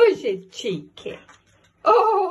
Oh, she's cheeky. Oh,